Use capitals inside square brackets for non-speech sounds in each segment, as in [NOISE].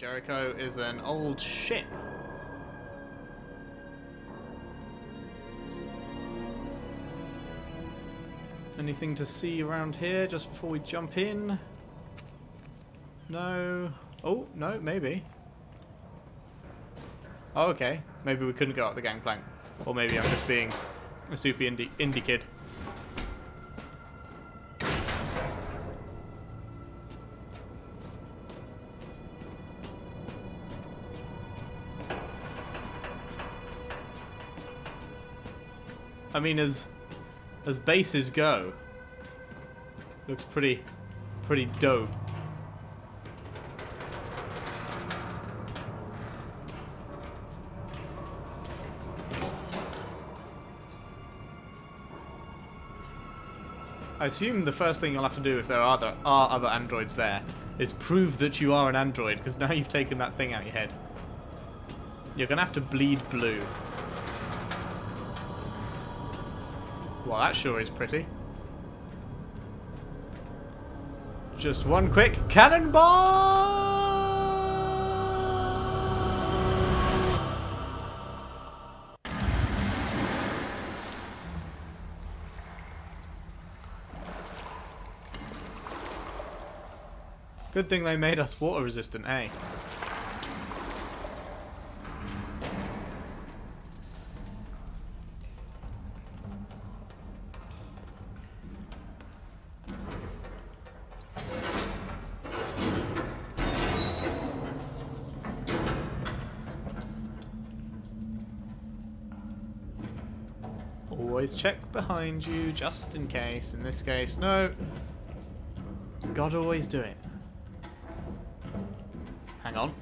Jericho is an old ship. Anything to see around here just before we jump in? No. Oh, no, maybe. Oh, okay. Maybe we couldn't go up the gangplank. Or maybe I'm just being a super indie, indie kid. I mean, as as bases go, looks pretty pretty dope. I assume the first thing you'll have to do if there are other, are other androids there is prove that you are an android, because now you've taken that thing out of your head. You're going to have to bleed blue. Well, that sure is pretty. Just one quick cannonball! Good thing they made us water resistant, eh? Always check behind you, just in case. In this case, no. Gotta always do it. Hang on.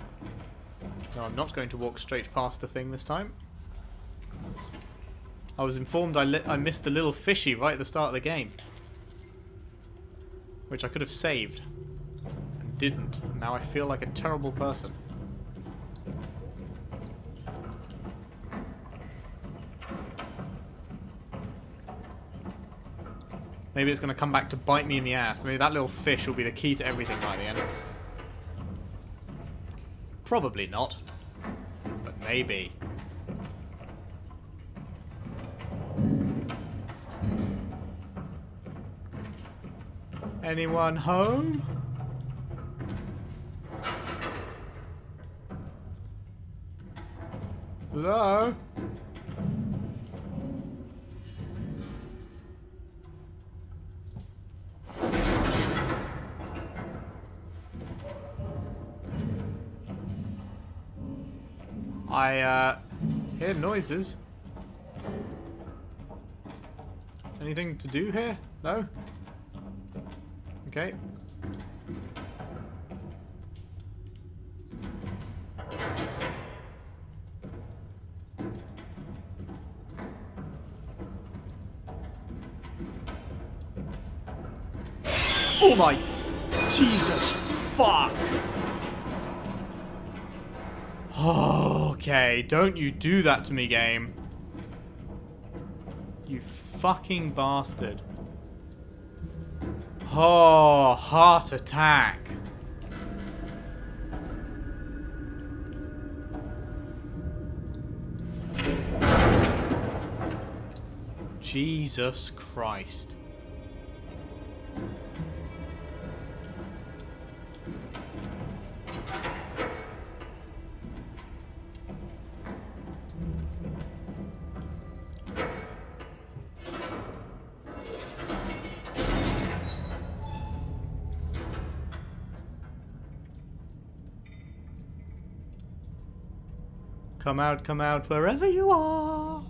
No, I'm not going to walk straight past the thing this time. I was informed I, I missed the little fishy right at the start of the game. Which I could have saved. And didn't. Now I feel like a terrible person. Maybe it's going to come back to bite me in the ass. Maybe that little fish will be the key to everything by the end. Probably not. But maybe. Anyone home? Hello? I uh, hear noises. Anything to do here? No? Okay. Oh my Jesus fuck! Okay, don't you do that to me, game. You fucking bastard. Oh, heart attack. Jesus Christ. Come out, come out, wherever you are.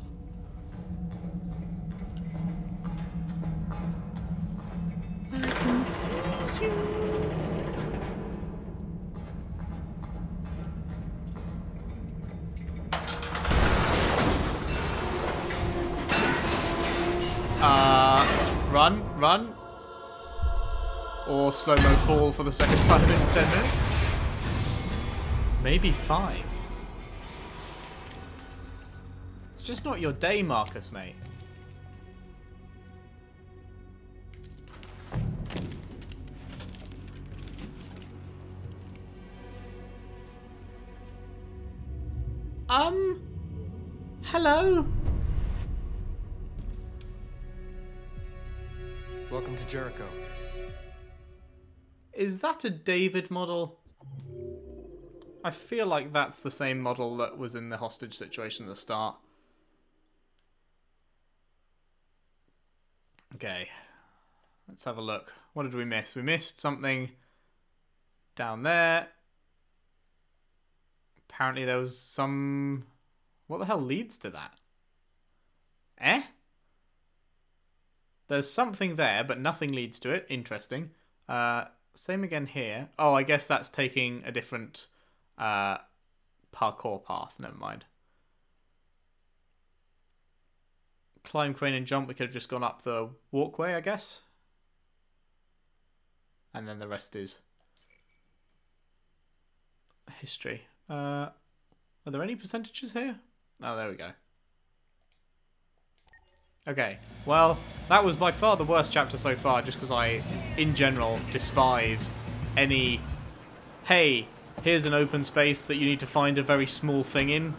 I can see you. Uh, run, run. Or slow-mo fall for the second time in 10 minutes. Maybe five. Just not your day, Markus, mate. Um, hello? Welcome to Jericho. Is that a David model? I feel like that's the same model that was in the hostage situation at the start. Okay, let's have a look. What did we miss? We missed something down there. Apparently there was some... What the hell leads to that? Eh? There's something there, but nothing leads to it. Interesting. Uh, same again here. Oh, I guess that's taking a different uh, parkour path. Never mind. Climb, crane, and jump. We could have just gone up the walkway, I guess. And then the rest is history. Uh, are there any percentages here? Oh, there we go. Okay, well, that was by far the worst chapter so far, just because I, in general, despise any, hey, here's an open space that you need to find a very small thing in.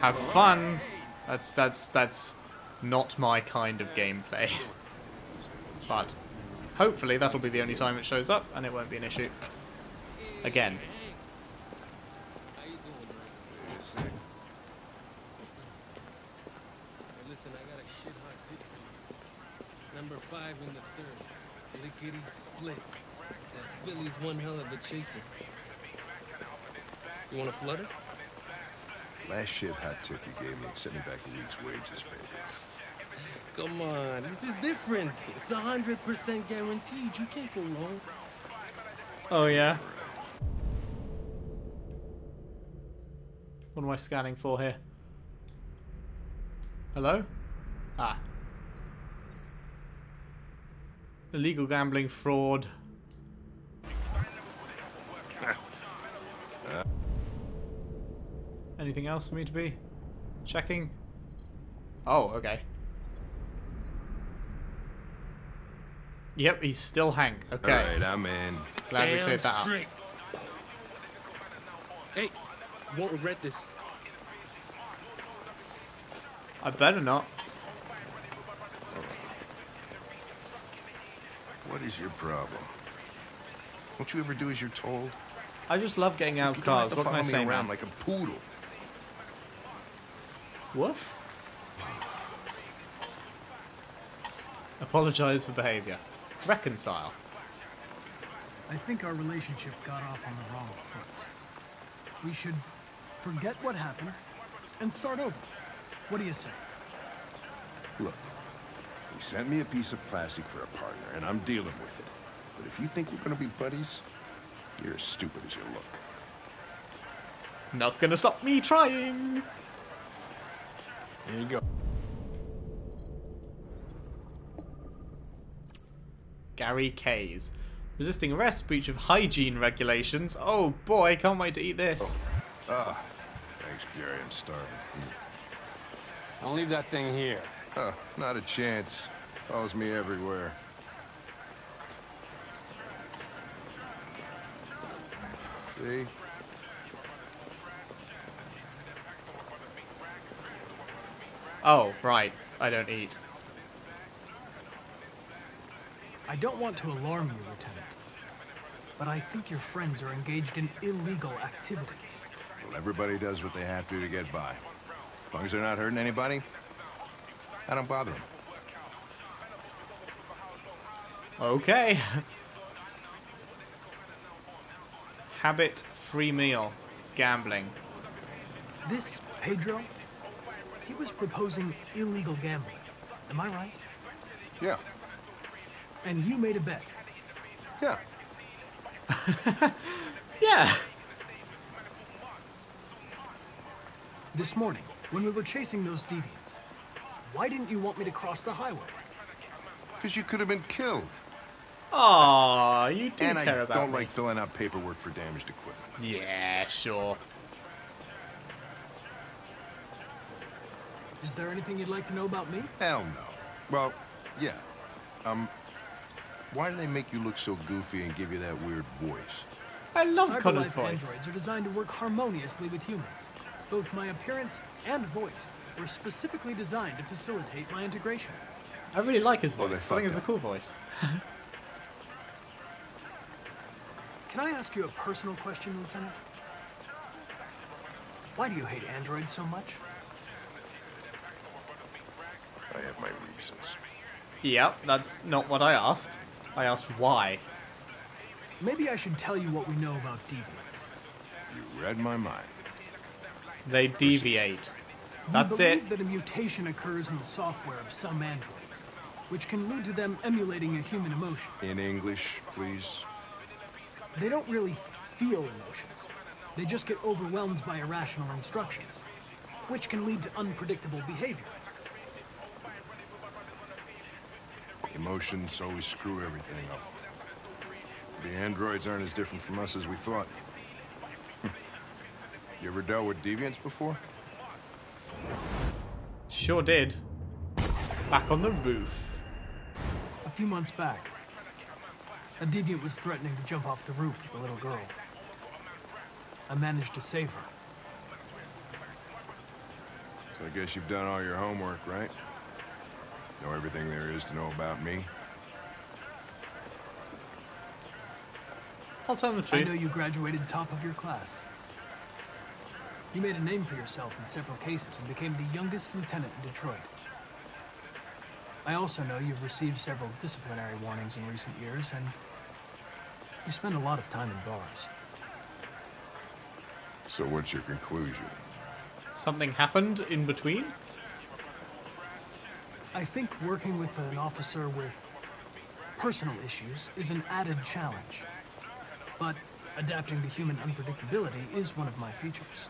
Have fun. That's, that's, that's not my kind of gameplay. but, hopefully that'll be the only time it shows up, and it won't be an issue. Again. Listen, I got a shit hot tip for you. Number five in the third. Lickety split. That Philly's one hell of a chaser. You want to flutter? Last shit hot tip you gave me sent me back a week's wages, baby. Come on, this is different. It's a hundred percent guaranteed. You can't go wrong. Oh, yeah? What am I scanning for here? Hello? Ah. Illegal gambling, fraud. Anything else for me to be checking? Oh, okay. Yep, he's still Hank. Okay. All right, I'm in. Glad we Damn cleared that up. straight. Hey, won't regret this. I better not. What is your problem? Don't you ever do as you're told? I just love getting out you of don't cars. to What can I follow me say, around man? like a poodle. Woof. Apologize for behavior. Reconcile. I think our relationship got off on the wrong foot. We should forget what happened and start over. What do you say? Look, he sent me a piece of plastic for a partner, and I'm dealing with it. But if you think we're gonna be buddies, you're as stupid as you look. Not gonna stop me trying. Here you go. Gary Kays. Resisting arrest, breach of hygiene regulations. Oh boy, can't wait to eat this. Ah, thanks, Gary. I'm starving. Don't leave that thing here. Huh, not a chance. Follows me everywhere. See? Oh, right. I don't eat. I don't want to alarm you, Lieutenant, but I think your friends are engaged in illegal activities. Well, everybody does what they have to to get by. As long as they're not hurting anybody, I don't bother them. Okay. [LAUGHS] Habit free meal. Gambling. This Pedro, he was proposing illegal gambling. Am I right? Yeah, And you made a bet. yeah. [LAUGHS] Yeah. This morning, when we were chasing those deviants, why didn't you want me to cross the highway? Because you could have been killed. Aw, you do and I care about don't me. like filling out paperwork for damaged equipment. Yeah, sure. Is there anything you'd like to know about me? Hell no. Well, yeah. Um, why do they make you look so goofy and give you that weird voice? I love Cyberlife Connor's voice. androids are designed to work harmoniously with humans. Both my appearance and voice were specifically designed to facilitate my integration. I really like his Well, they voice. I think it's a cool voice. Can I ask you a personal question, Lieutenant? Why do you hate androids so much? I have my reasons. Yep, that's not what I asked. I asked why. Maybe I should tell you what we know about deviants. You read my mind. They deviate. That's We believe it. that a mutation occurs in the software of some androids, which can lead to them emulating a human emotion. In English, please. They don't really feel emotions. They just get overwhelmed by irrational instructions, which can lead to unpredictable behavior. Emotions always screw everything up. The androids aren't as different from us as we thought. [LAUGHS] you ever dealt with deviants before? Sure did. Back on the roof. A few months back, a deviant was threatening to jump off the roof with a little girl. I managed to save her. So I guess you've done all your homework, right? Know everything there is to know about me? I'll tell them the I know you graduated top of your class. You made a name for yourself in several cases and became the youngest lieutenant in Detroit. I also know you've received several disciplinary warnings in recent years, and you spend a lot of time in bars. So what's your conclusion? Something happened in between? I think working with an officer with personal issues is an added challenge. But adapting to human unpredictability is one of my features.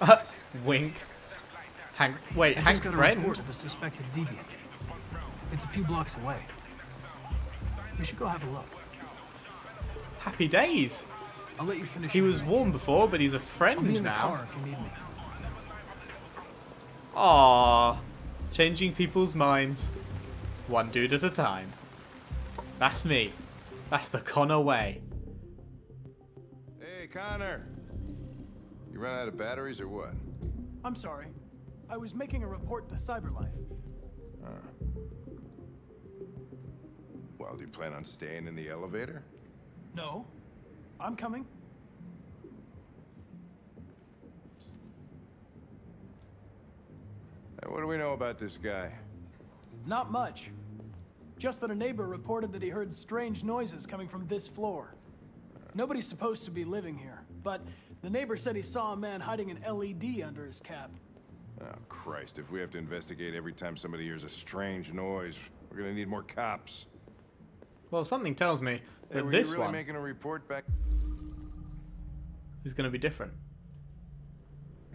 Uh, wink. Hank. Wait, I Hank just got a friend? report of a suspected deviant. It's a few blocks away. We should go have a look. Happy days. I'll let you finish. He was warm before, but he's a I'll be friend in the now. car if you need me. Aww. Changing people's minds. One dude at a time. That's me. That's the Connor way. Hey, Connor! You run out of batteries or what? I'm sorry. I was making a report to CyberLife. Well, do you plan on staying in the elevator? No, I'm coming. What do we know about this guy? Not much. Just that a neighbor reported that he heard strange noises coming from this floor. Nobody's supposed to be living here, but the neighbor said he saw a man hiding an LED under his cap. Oh, Christ, if we have to investigate every time somebody hears a strange noise, we're gonna need more cops. Well, something tells me that were this really one making a report back is going to be different.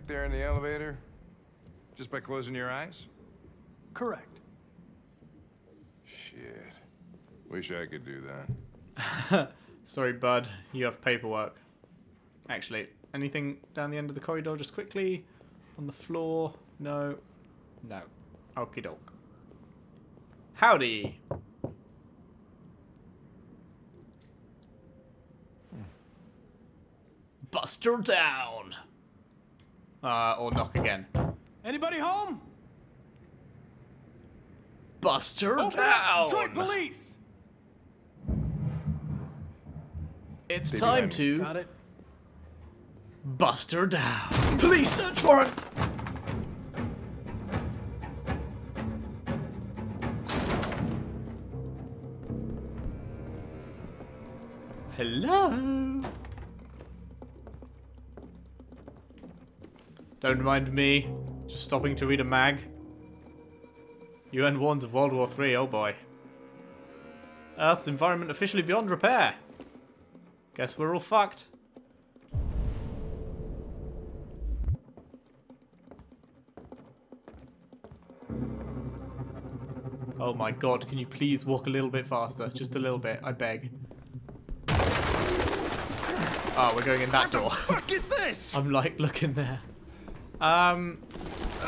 there in the elevator? Just by closing your eyes? Correct. Shit. Wish I could do that. [LAUGHS] Sorry, bud. You have paperwork. Actually, anything down the end of the corridor just quickly? On the floor? No. No. Okie doke. Howdy. Buster down. Uh, or knock again. Anybody home? Buster oh, Open up! down. Detroit police! It's Stay time to Got it. Buster down. Police search warrant. Hello. Don't mind me. Just stopping to read a mag. UN warns of World War III, Oh boy. Earth's environment officially beyond repair. Guess we're all fucked. Oh my god, can you please walk a little bit faster? Just a little bit, I beg. Oh, we're going in that door. What the fuck is this? [LAUGHS] I'm like, looking there. Um,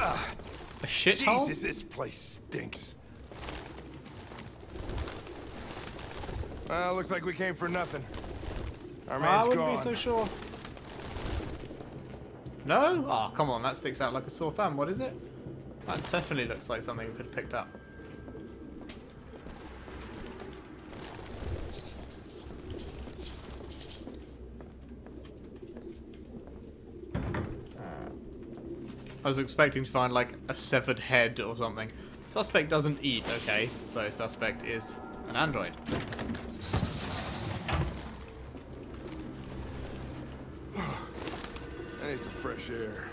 a shithole? Jesus, this place stinks. Well, looks like we came for nothing. Our I wouldn't gone. be so sure. No? Oh, come on, that sticks out like a sore thumb. What is it? That definitely looks like something we could have picked up. I was expecting to find like a severed head or something. Suspect doesn't eat, okay. So suspect is an android. [SIGHS] I need some fresh air.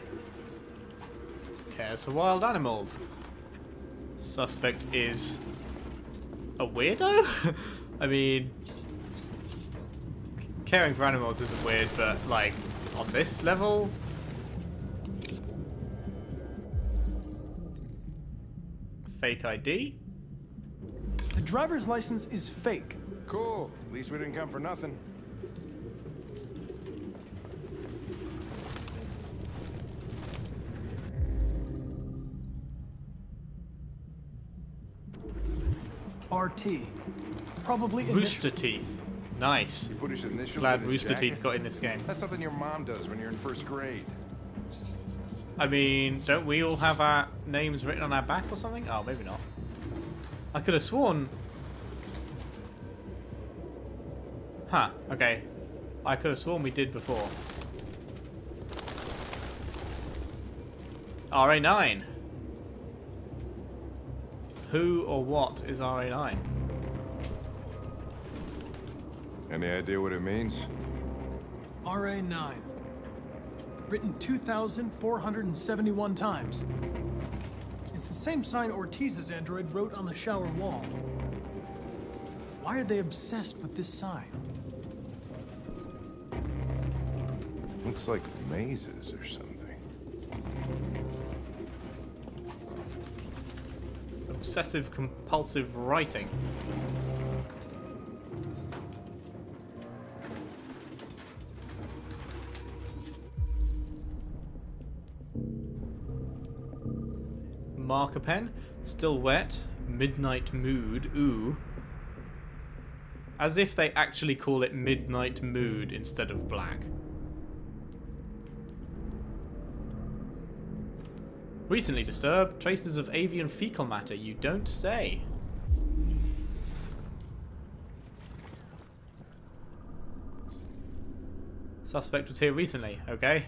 Cares for wild animals. Suspect is a weirdo? [LAUGHS] I mean, caring for animals isn't weird, but like on this level, fake ID. The driver's license is fake. Cool. At least we didn't come for nothing. RT. Probably Rooster initials. Teeth. Nice. You put his initials Glad in his Rooster Teeth got in this game. That's something your mom does when you're in first grade. I mean, don't we all have our names written on our back or something? Oh, maybe not. I could have sworn. Huh, okay. I could have sworn we did before. RA9. Who or what is RA9? Any idea what it means? RA9. Written 2,471 times. It's the same sign Ortiz's android wrote on the shower wall. Why are they obsessed with this sign? Looks like mazes or something. Obsessive compulsive writing. Marker pen, still wet, midnight mood, ooh. As if they actually call it midnight mood instead of black. Recently disturbed, traces of avian fecal matter, you don't say. Suspect was here recently, okay.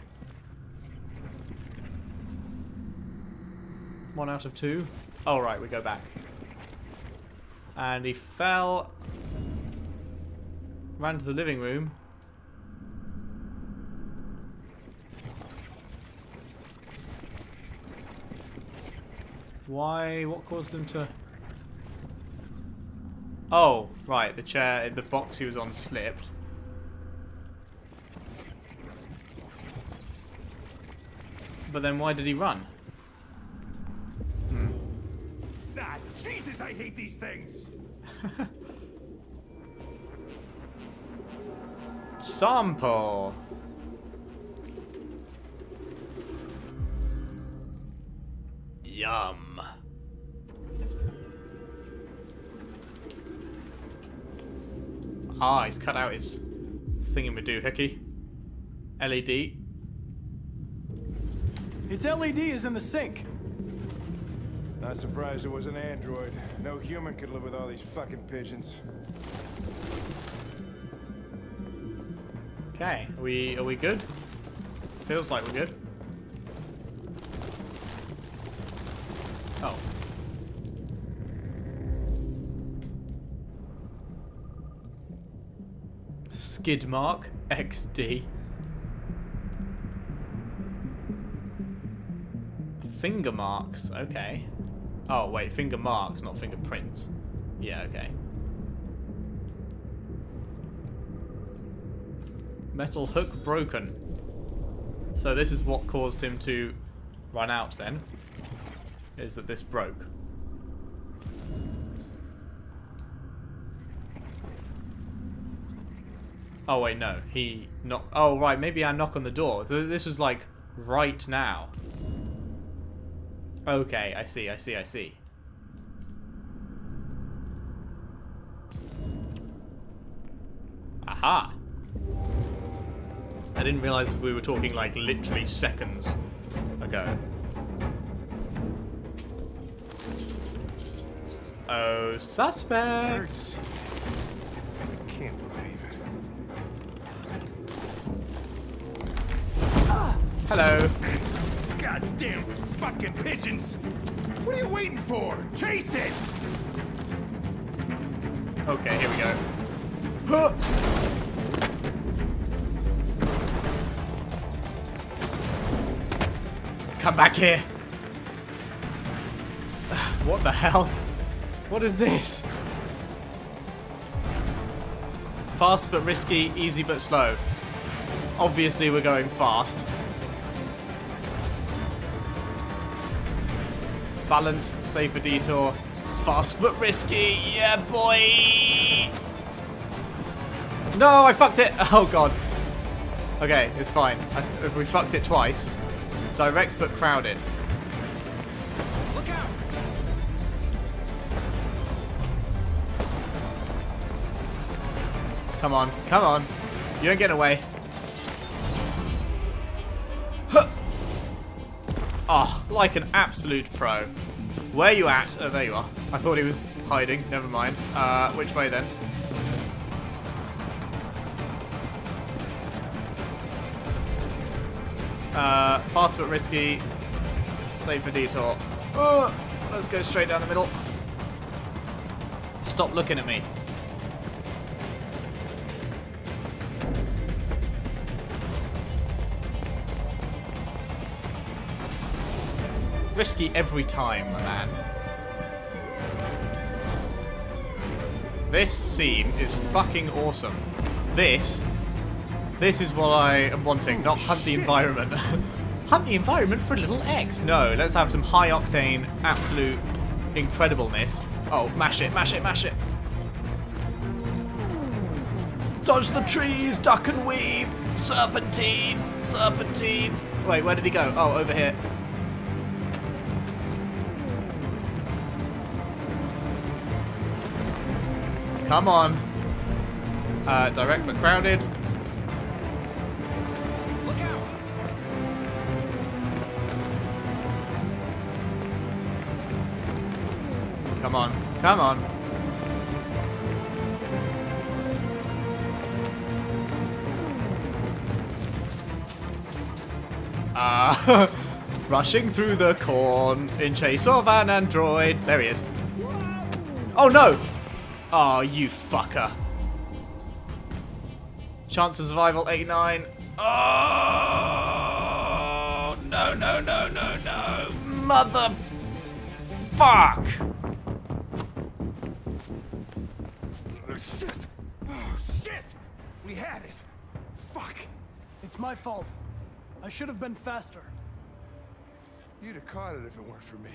One out of two. Oh, right, we go back. And he fell. Ran to the living room. Why? What caused him to... Oh, right, the chair, the box he was on slipped. But then why did he run? Ah, Jesus, I hate these things! Sample. Yum. Ah, he's cut out his thingamadoohickey. LED. Its LED is in the sink. Not surprised it was an android. No human could live with all these fucking pigeons. Okay, are we are we good? Feels like we're good. Oh. Skid mark XD. Finger marks, okay. Oh wait, finger marks, not fingerprints. Yeah, okay. Metal hook broken. So this is what caused him to run out then. Is that this broke. Oh wait, no. He knock. Oh right, maybe I knock on the door. This was like right now. Okay, I see, I see, I see. Aha. I didn't realize we were talking like literally seconds ago. Oh, suspect! Hurts. Can't believe it. Hello. Goddamn fucking pigeons! What are you waiting for? Chase it! Okay, here we go. Huh. Come back here. What the hell? What is this? Fast but risky, easy but slow. Obviously we're going fast. Balanced, safer detour. Fast but risky, yeah boy! No, I fucked it! [LAUGHS] Oh god. Okay, it's fine. I, if we fucked it twice. Direct but crowded. Look out! Come on, come on. You ain't getting away. Oh, like an absolute pro. Where you at? Oh, there you are. I thought he was hiding. Never mind. Uh, which way then? Uh, fast but risky. Safer detour. Oh, let's go straight down the middle. Stop looking at me. Risky every time, my man. This scene is fucking awesome. This, this is what I am wanting, not hunt the environment. [LAUGHS] hunt the environment for a little X. No, let's have some high octane, absolute incredibleness. Oh, mash it, mash it, mash it. Dodge the trees, duck and weave, serpentine, serpentine. Wait, where did he go? Oh, over here. Come on. Uh, direct but crowded. Look out! Come on. Come on. Ah, [LAUGHS] rushing through the corn in chase of an android. There he is. Oh no! Oh, you fucker. Chance of survival 89. Oh no no no no no! Mother fuck! Oh, shit! Oh, shit! We had it! Fuck! It's my fault. I should have been faster. You'd have caught it if it weren't for me.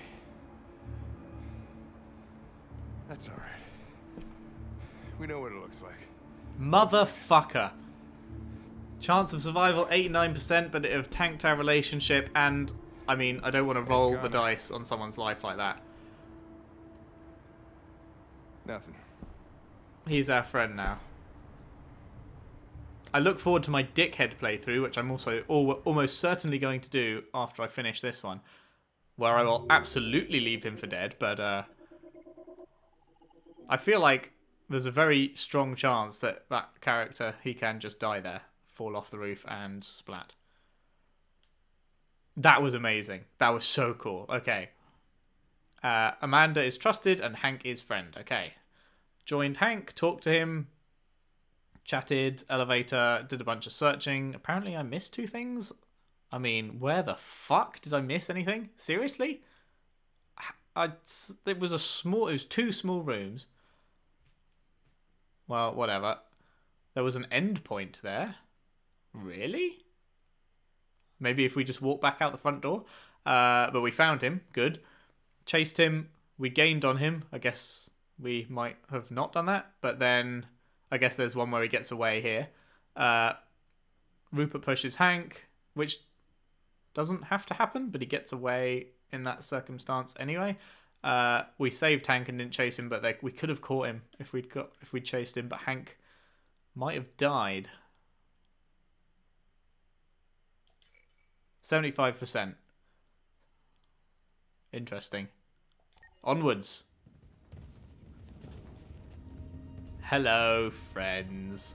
That's all right. We know what it looks like. Motherfucker. Chance of survival 89%, but it have tanked our relationship, and I mean, I don't want to roll the dice on someone's life like that. Nothing. He's our friend now. I look forward to my dickhead playthrough, which I'm also al- almost certainly going to do after I finish this one, where I will absolutely leave him for dead, but uh, I feel like there's a very strong chance that that character, he can just die there, fall off the roof and splat. That was amazing. That was so cool. Okay. Uh, Amanda is trusted and Hank is friend. Okay. Joined Hank, talked to him, chatted, elevator, did a bunch of searching. Apparently, I missed two things. I mean, where the fuck did I miss anything? Seriously? I, it was a small. It was two small rooms. Well, whatever. There was an end point there. Really? Maybe if we just walk back out the front door. Uh, but we found him. Good. Chased him. We gained on him. I guess we might have not done that. But then I guess there's one where he gets away here. Uh, Rupert pushes Hank, which doesn't have to happen, but he gets away in that circumstance anyway. Uh, we saved Hank and didn't chase him, but they, we could have caught him if we'd got if we'd chased him. But Hank might have died. 75%. Interesting. Onwards. Hello, friends.